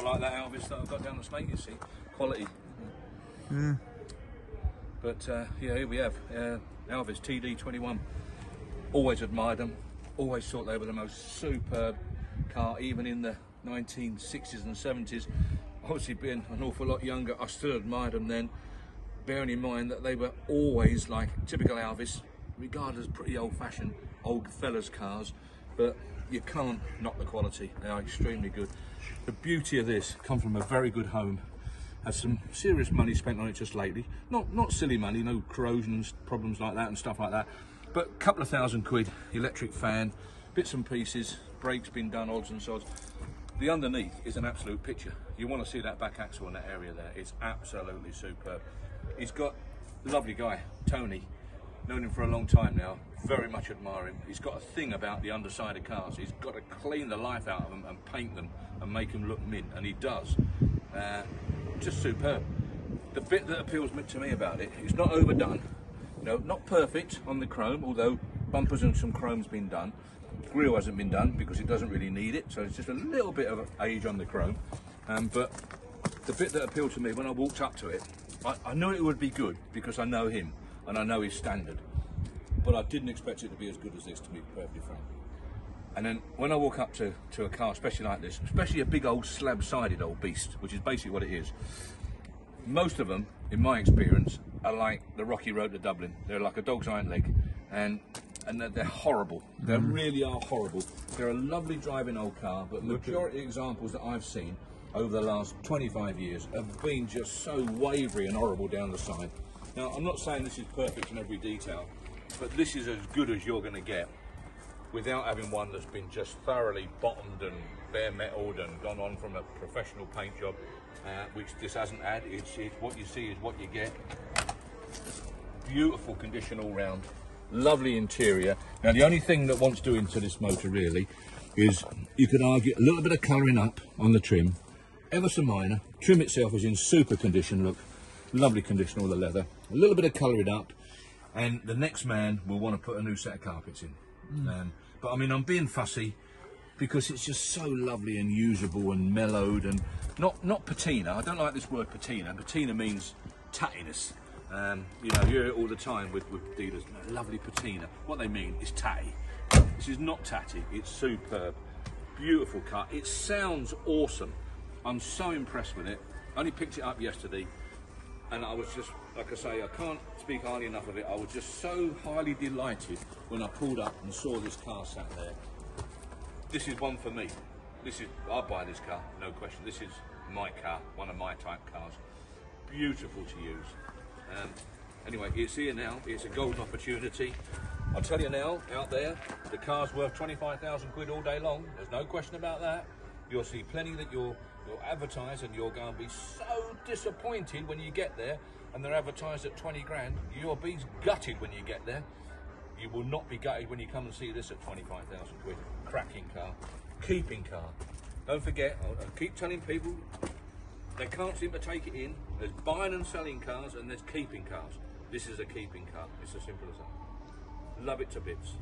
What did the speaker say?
quite like that Alvis that I've got down the snake, you see. Quality. Yeah. But uh, yeah, here we have uh, Alvis TD21. Always admired them. Always thought they were the most superb car, even in the 1960s and 70s. Obviously, being an awful lot younger, I still admired them then. Bearing in mind that they were always like typical Alvis, regarded as pretty old-fashioned old fellas cars, but you can't knock the quality. They are extremely good. The beauty of this come from a very good home had some serious money spent on it just lately. Not not silly money, no corrosion problems like that and stuff like that. But a couple of thousand quid, electric fan, bits and pieces, brakes been done, odds and sods. The underneath is an absolute picture. You want to see that back axle in that area there. It's absolutely superb. He's got lovely guy, Tony. Known him for a long time now. Very much admire him. He's got a thing about the underside of cars. He's got to clean the life out of them and paint them and make them look mint, and he does. Uh, just superb. The bit that appeals to me about it, it's not overdone. You know, not perfect on the chrome, although bumpers and some chrome's been done. Grille hasn't been done because it doesn't really need it, so it's just a little bit of age on the chrome. Um, but the bit that appealed to me when I walked up to it, I, I knew it would be good because I know him and I know his standard. But I didn't expect it to be as good as this, to be perfectly frank. And then when I walk up to, to a car, especially like this, especially a big old slab-sided old beast, which is basically what it is, most of them, in my experience, are like the Rocky Road to Dublin. They're like a dog's hind leg, and and they're, they're horrible. They really are horrible. They're a lovely driving old car, but majority of examples that I've seen over the last 25 years have been just so wavery and horrible down the side. Now, I'm not saying this is perfect in every detail, but this is as good as you're going to get without having one that's been just thoroughly bottomed and bare metalled and gone on from a professional paint job, uh, which this hasn't had. It's, it's what you see is what you get. Beautiful condition all round, lovely interior. Now the only thing that wants doing to this motor really is you could argue a little bit of colouring up on the trim, ever so minor. Trim itself is in super condition, look, lovely condition, all the leather. A little bit of colouring up, and the next man will want to put a new set of carpets in. Um, but I mean, I'm being fussy because it's just so lovely and usable and mellowed and not not patina. I don't like this word patina. Patina means tattiness. Um, you know, you hear it all the time with, with dealers. Lovely patina. What they mean is tatty. This is not tatty. It's superb. Beautiful car. It sounds awesome. I'm so impressed with it. I only picked it up yesterday and I was just, like I say, I can't speak highly enough of it. I was just so highly delighted when I pulled up and saw this car sat there. This is one for me. This is, I'll buy this car, no question. This is my car, one of my type cars. Beautiful to use. Um, anyway, it's here now. It's a golden opportunity. I'll tell you now, out there, the car's worth 25,000 quid all day long. There's no question about that. You'll see plenty that you'll, you'll advertise and you're going to be so disappointed when you get there and they're advertised at 20 grand. You'll be gutted when you get there. You will not be gutted when you come and see this at 25,000 quid. Cracking car. Keeping car. Don't forget, I'll keep telling people, they can't seem to take it in. There's buying and selling cars and there's keeping cars. This is a keeping car. It's as simple as that. Love it to bits.